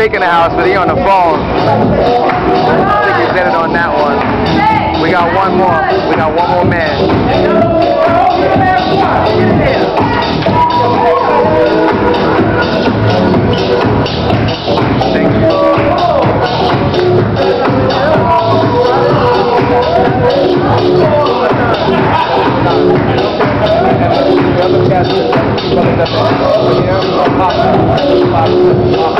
Steak in the House, but he on the phone. I think he's headed on that one. We got one more. We got one more man. Thank you.